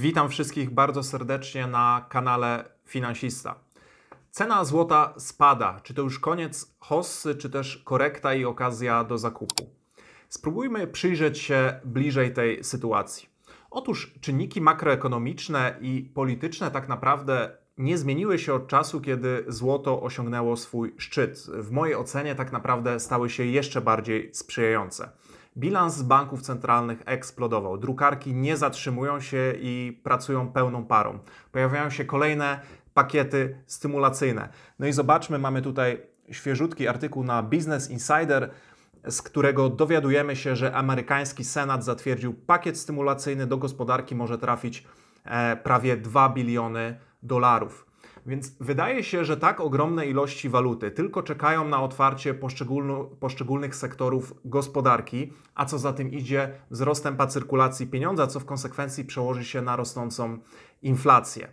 Witam wszystkich bardzo serdecznie na kanale Finansista. Cena złota spada. Czy to już koniec hossy, czy też korekta i okazja do zakupu? Spróbujmy przyjrzeć się bliżej tej sytuacji. Otóż czynniki makroekonomiczne i polityczne tak naprawdę nie zmieniły się od czasu, kiedy złoto osiągnęło swój szczyt. W mojej ocenie tak naprawdę stały się jeszcze bardziej sprzyjające. Bilans banków centralnych eksplodował. Drukarki nie zatrzymują się i pracują pełną parą. Pojawiają się kolejne pakiety stymulacyjne. No i zobaczmy, mamy tutaj świeżutki artykuł na Business Insider, z którego dowiadujemy się, że amerykański Senat zatwierdził pakiet stymulacyjny do gospodarki może trafić e, prawie 2 biliony dolarów. Więc wydaje się, że tak ogromne ilości waluty tylko czekają na otwarcie poszczególnych sektorów gospodarki, a co za tym idzie wzrost tempa cyrkulacji pieniądza, co w konsekwencji przełoży się na rosnącą inflację.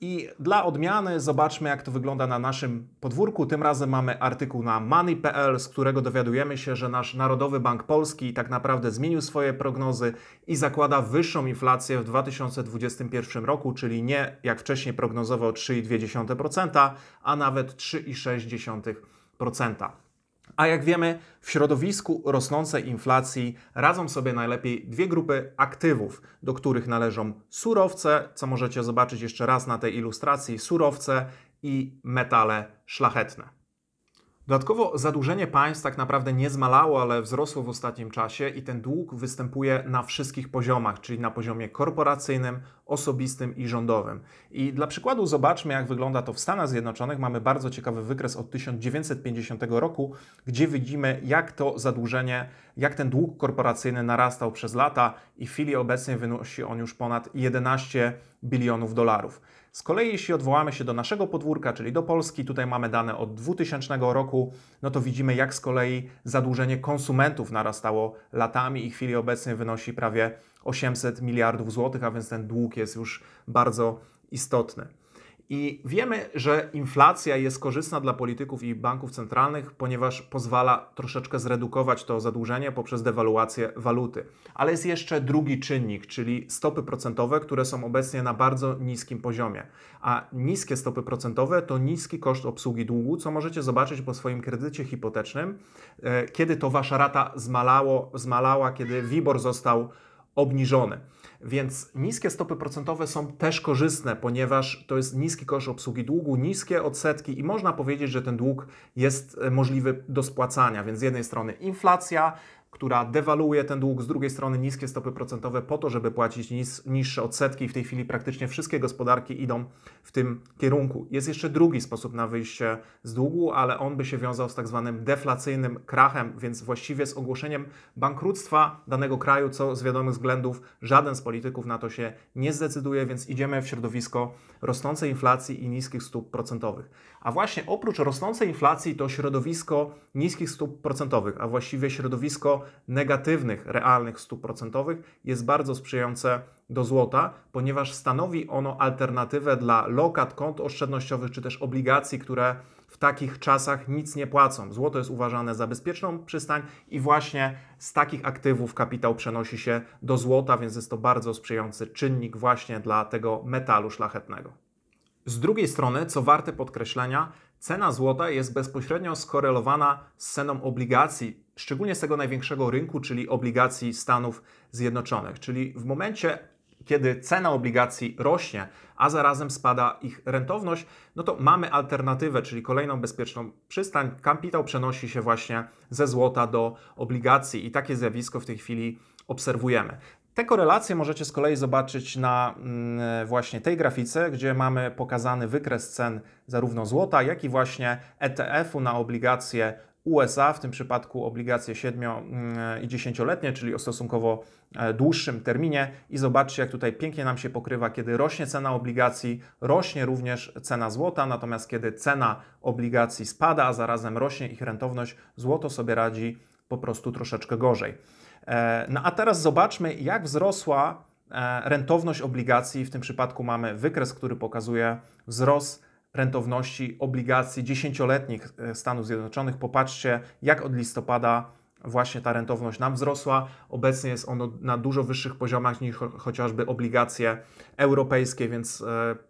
I dla odmiany zobaczmy, jak to wygląda na naszym podwórku. Tym razem mamy artykuł na money.pl, z którego dowiadujemy się, że nasz Narodowy Bank Polski tak naprawdę zmienił swoje prognozy i zakłada wyższą inflację w 2021 roku, czyli nie jak wcześniej prognozował 3,2%, a nawet 3,6%. A jak wiemy, w środowisku rosnącej inflacji radzą sobie najlepiej dwie grupy aktywów, do których należą surowce, co możecie zobaczyć jeszcze raz na tej ilustracji, surowce i metale szlachetne. Dodatkowo zadłużenie państw tak naprawdę nie zmalało, ale wzrosło w ostatnim czasie i ten dług występuje na wszystkich poziomach, czyli na poziomie korporacyjnym, osobistym i rządowym. I dla przykładu zobaczmy, jak wygląda to w Stanach Zjednoczonych. Mamy bardzo ciekawy wykres od 1950 roku, gdzie widzimy, jak to zadłużenie, jak ten dług korporacyjny narastał przez lata i w chwili obecnej wynosi on już ponad 11 bilionów dolarów. Z kolei jeśli odwołamy się do naszego podwórka, czyli do Polski, tutaj mamy dane od 2000 roku, no to widzimy jak z kolei zadłużenie konsumentów narastało latami i w chwili obecnej wynosi prawie 800 miliardów złotych, a więc ten dług jest już bardzo istotny. I wiemy, że inflacja jest korzystna dla polityków i banków centralnych, ponieważ pozwala troszeczkę zredukować to zadłużenie poprzez dewaluację waluty. Ale jest jeszcze drugi czynnik, czyli stopy procentowe, które są obecnie na bardzo niskim poziomie. A niskie stopy procentowe to niski koszt obsługi długu, co możecie zobaczyć po swoim kredycie hipotecznym, e, kiedy to wasza rata zmalało, zmalała, kiedy WIBOR został obniżony. Więc niskie stopy procentowe są też korzystne, ponieważ to jest niski koszt obsługi długu, niskie odsetki i można powiedzieć, że ten dług jest e, możliwy do spłacania. Więc z jednej strony inflacja, która dewaluuje ten dług, z drugiej strony niskie stopy procentowe po to, żeby płacić nis, niższe odsetki. W tej chwili praktycznie wszystkie gospodarki idą w tym kierunku. Jest jeszcze drugi sposób na wyjście z długu, ale on by się wiązał z tak zwanym deflacyjnym krachem, więc właściwie z ogłoszeniem bankructwa danego kraju, co z wiadomych względów żaden z polityków na to się nie zdecyduje, więc idziemy w środowisko rosnącej inflacji i niskich stóp procentowych. A właśnie oprócz rosnącej inflacji to środowisko niskich stóp procentowych, a właściwie środowisko negatywnych, realnych stóp procentowych jest bardzo sprzyjające do złota, ponieważ stanowi ono alternatywę dla lokat, kont oszczędnościowych czy też obligacji, które w takich czasach nic nie płacą. Złoto jest uważane za bezpieczną przystań i właśnie z takich aktywów kapitał przenosi się do złota, więc jest to bardzo sprzyjający czynnik właśnie dla tego metalu szlachetnego. Z drugiej strony, co warte podkreślenia, cena złota jest bezpośrednio skorelowana z ceną obligacji, szczególnie z tego największego rynku, czyli obligacji Stanów Zjednoczonych. Czyli w momencie, kiedy cena obligacji rośnie, a zarazem spada ich rentowność, no to mamy alternatywę, czyli kolejną bezpieczną przystań. Kapitał przenosi się właśnie ze złota do obligacji i takie zjawisko w tej chwili obserwujemy. Te korelacje możecie z kolei zobaczyć na mm, właśnie tej grafice, gdzie mamy pokazany wykres cen zarówno złota, jak i właśnie ETF-u na obligacje USA, w tym przypadku obligacje 7 mm, i 10-letnie, czyli o stosunkowo e, dłuższym terminie. I zobaczcie, jak tutaj pięknie nam się pokrywa, kiedy rośnie cena obligacji, rośnie również cena złota, natomiast kiedy cena obligacji spada, a zarazem rośnie ich rentowność, złoto sobie radzi po prostu troszeczkę gorzej. E, no a teraz zobaczmy, jak wzrosła e, rentowność obligacji. W tym przypadku mamy wykres, który pokazuje wzrost rentowności obligacji dziesięcioletnich e, Stanów Zjednoczonych. Popatrzcie, jak od listopada właśnie ta rentowność nam wzrosła. Obecnie jest ono na dużo wyższych poziomach niż chociażby obligacje europejskie, więc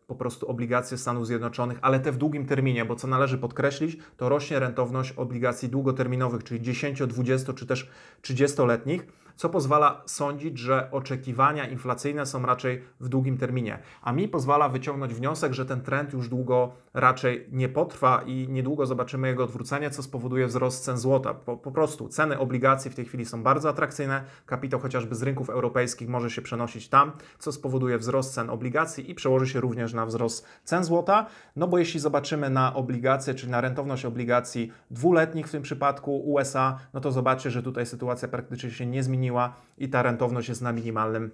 po prostu obligacje Stanów Zjednoczonych, ale te w długim terminie, bo co należy podkreślić, to rośnie rentowność obligacji długoterminowych, czyli 10, 20 czy też 30-letnich co pozwala sądzić, że oczekiwania inflacyjne są raczej w długim terminie. A mi pozwala wyciągnąć wniosek, że ten trend już długo raczej nie potrwa i niedługo zobaczymy jego odwrócenie, co spowoduje wzrost cen złota. Po, po prostu ceny obligacji w tej chwili są bardzo atrakcyjne, kapitał chociażby z rynków europejskich może się przenosić tam, co spowoduje wzrost cen obligacji i przełoży się również na wzrost cen złota. No bo jeśli zobaczymy na obligacje, czyli na rentowność obligacji dwuletnich w tym przypadku USA, no to zobaczcie, że tutaj sytuacja praktycznie się nie zmieniła zmieniła i ta rentowność jest na minimalnym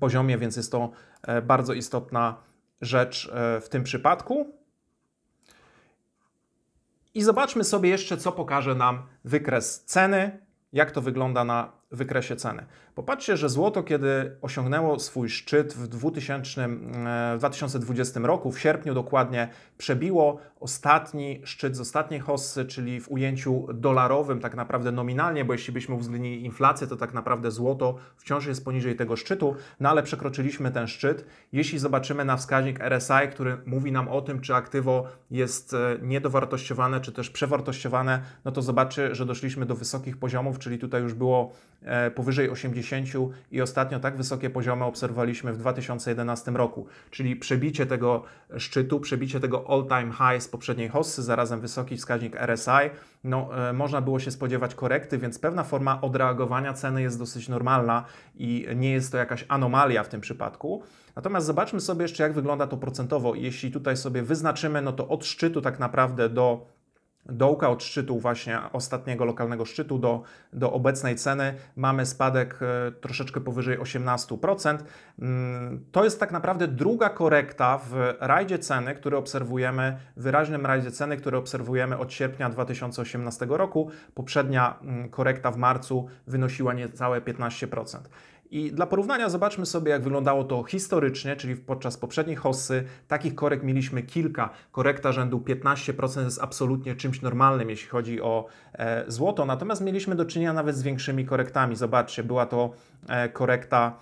poziomie, więc jest to e, bardzo istotna rzecz e, w tym przypadku. I zobaczmy sobie jeszcze, co pokaże nam wykres ceny, jak to wygląda na wykresie ceny. Popatrzcie, że złoto, kiedy osiągnęło swój szczyt w 2000, 2020 e, roku, w sierpniu dokładnie, przebiło ostatni szczyt z ostatniej hossy, czyli w ujęciu dolarowym, tak naprawdę nominalnie, bo jeśli byśmy uwzględnili inflację, to tak naprawdę złoto wciąż jest poniżej tego szczytu, no ale przekroczyliśmy ten szczyt. Jeśli zobaczymy na wskaźnik RSI, który mówi nam o tym, czy aktywo jest e, niedowartościowane, czy też przewartościowane, no to zobaczy, że doszliśmy do wysokich poziomów, czyli tutaj już było powyżej 80 i ostatnio tak wysokie poziomy obserwowaliśmy w 2011 roku, czyli przebicie tego szczytu, przebicie tego all-time high z poprzedniej hossy, zarazem wysoki wskaźnik RSI, no, e, można było się spodziewać korekty, więc pewna forma odreagowania ceny jest dosyć normalna i nie jest to jakaś anomalia w tym przypadku. Natomiast zobaczmy sobie jeszcze, jak wygląda to procentowo. Jeśli tutaj sobie wyznaczymy, no to od szczytu tak naprawdę do dołka od szczytu właśnie ostatniego lokalnego szczytu do, do obecnej ceny mamy spadek e, troszeczkę powyżej 18%. Mm, to jest tak naprawdę druga korekta w rajdzie ceny, który obserwujemy, wyraźnym rajdzie ceny, który obserwujemy od sierpnia 2018 roku. Poprzednia mm, korekta w marcu wynosiła niecałe 15%. I dla porównania zobaczmy sobie, jak wyglądało to historycznie, czyli podczas poprzedniej hossy. Takich korekt mieliśmy kilka. Korekta rzędu 15% jest absolutnie czymś normalnym, jeśli chodzi o e, złoto. Natomiast mieliśmy do czynienia nawet z większymi korektami. Zobaczcie, była to e, korekta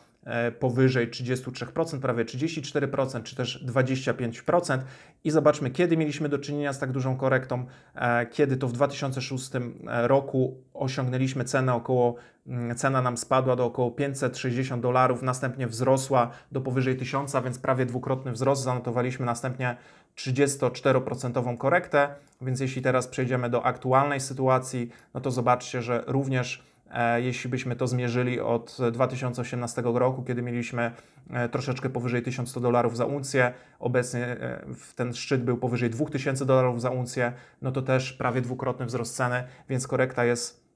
powyżej 33%, prawie 34%, czy też 25%. I zobaczmy, kiedy mieliśmy do czynienia z tak dużą korektą, e, kiedy to w 2006 roku osiągnęliśmy cenę około, mm, cena nam spadła do około 560 dolarów, następnie wzrosła do powyżej 1000, więc prawie dwukrotny wzrost. Zanotowaliśmy następnie 34% korektę, więc jeśli teraz przejdziemy do aktualnej sytuacji, no to zobaczcie, że również E, jeśli byśmy to zmierzyli od 2018 roku, kiedy mieliśmy e, troszeczkę powyżej 1100 dolarów za uncję, obecnie e, ten szczyt był powyżej 2000 dolarów za uncję, no to też prawie dwukrotny wzrost ceny, więc korekta jest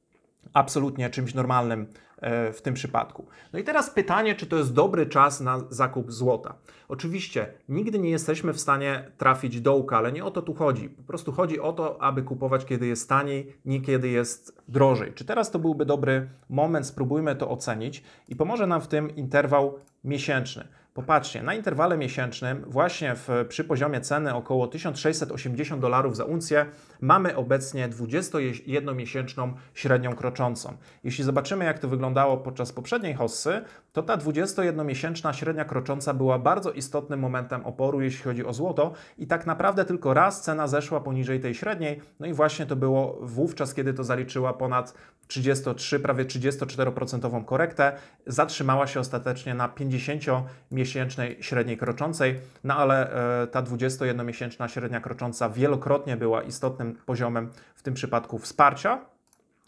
absolutnie czymś normalnym E, w tym przypadku. No i teraz pytanie, czy to jest dobry czas na zakup złota. Oczywiście nigdy nie jesteśmy w stanie trafić dołka, ale nie o to tu chodzi. Po prostu chodzi o to, aby kupować, kiedy jest taniej, nie kiedy jest drożej. Czy teraz to byłby dobry moment? Spróbujmy to ocenić i pomoże nam w tym interwał miesięczny. Popatrzcie, na interwale miesięcznym, właśnie w, przy poziomie ceny około 1680 dolarów za uncję, mamy obecnie 21-miesięczną średnią kroczącą. Jeśli zobaczymy, jak to wyglądało podczas poprzedniej hossy, to ta 21-miesięczna średnia krocząca była bardzo istotnym momentem oporu, jeśli chodzi o złoto, i tak naprawdę tylko raz cena zeszła poniżej tej średniej, no i właśnie to było wówczas, kiedy to zaliczyła ponad 33, prawie 34% korektę, zatrzymała się ostatecznie na 50-miesięcznej średniej kroczącej, no ale e, ta 21-miesięczna średnia krocząca wielokrotnie była istotnym poziomem w tym przypadku wsparcia.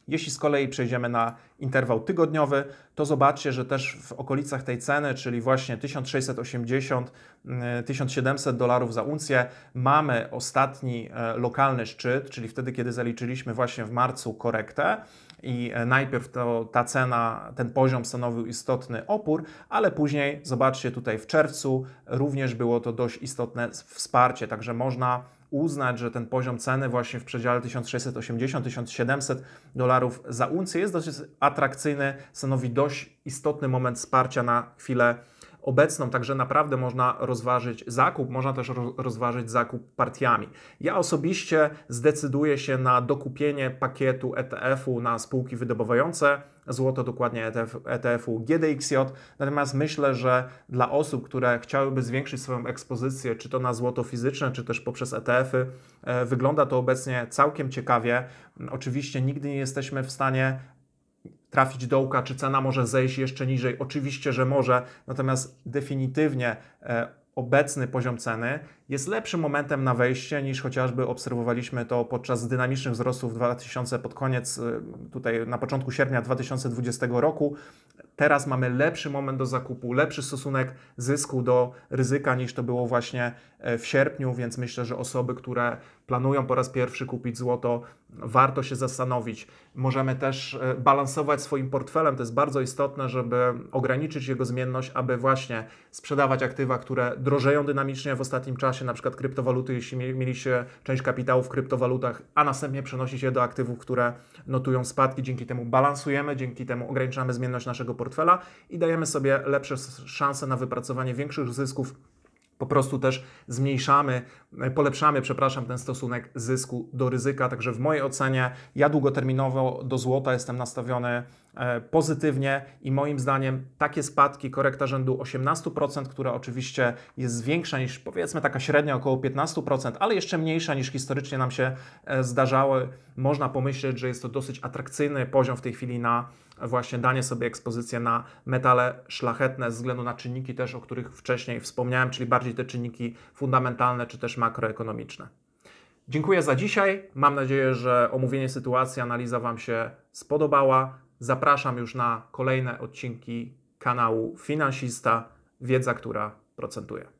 Jeśli z kolei przejdziemy na interwał tygodniowy, to zobaczcie, że też w okolicach tej ceny, czyli właśnie 1680-1700 mm, dolarów za uncję, mamy ostatni e, lokalny szczyt, czyli wtedy, kiedy zaliczyliśmy właśnie w marcu korektę i e, najpierw to, ta cena, ten poziom stanowił istotny opór, ale później, zobaczcie tutaj w czerwcu, również było to dość istotne wsparcie, także można uznać, że ten poziom ceny właśnie w przedziale 1680-1700 dolarów za uncję jest dość atrakcyjny, stanowi dość istotny moment wsparcia na chwilę obecną, także naprawdę można rozważyć zakup, można też rozważyć zakup partiami. Ja osobiście zdecyduję się na dokupienie pakietu ETF-u na spółki wydobywające złoto, dokładnie ETF, ETF-u GDXJ. Natomiast myślę, że dla osób, które chciałyby zwiększyć swoją ekspozycję, czy to na złoto fizyczne, czy też poprzez ETF-y, e, wygląda to obecnie całkiem ciekawie. Oczywiście nigdy nie jesteśmy w stanie trafić dołka, czy cena może zejść jeszcze niżej? Oczywiście, że może, natomiast definitywnie e, obecny poziom ceny jest lepszym momentem na wejście niż chociażby obserwowaliśmy to podczas dynamicznych wzrostów 2000 pod koniec, e, tutaj na początku sierpnia 2020 roku. Teraz mamy lepszy moment do zakupu, lepszy stosunek zysku do ryzyka niż to było właśnie e, w sierpniu, więc myślę, że osoby, które planują po raz pierwszy kupić złoto, warto się zastanowić. Możemy też e, balansować swoim portfelem. To jest bardzo istotne, żeby ograniczyć jego zmienność, aby właśnie sprzedawać aktywa, które drożeją dynamicznie w ostatnim czasie, na przykład kryptowaluty, jeśli mieliście część kapitału w kryptowalutach, a następnie przenosić je do aktywów, które notują spadki. Dzięki temu balansujemy, dzięki temu ograniczamy zmienność naszego portfela i dajemy sobie lepsze szanse na wypracowanie większych zysków po prostu też zmniejszamy, polepszamy, przepraszam, ten stosunek zysku do ryzyka. Także w mojej ocenie ja długoterminowo do złota jestem nastawiony e, pozytywnie i moim zdaniem takie spadki, korekta rzędu 18%, która oczywiście jest większa niż powiedzmy taka średnia około 15%, ale jeszcze mniejsza niż historycznie nam się e, zdarzały. Można pomyśleć, że jest to dosyć atrakcyjny poziom w tej chwili na właśnie danie sobie ekspozycję na metale szlachetne ze względu na czynniki też, o których wcześniej wspomniałem, czyli bardziej te czynniki fundamentalne czy też makroekonomiczne. Dziękuję za dzisiaj. Mam nadzieję, że omówienie sytuacji, analiza Wam się spodobała. Zapraszam już na kolejne odcinki kanału Finansista, wiedza, która procentuje.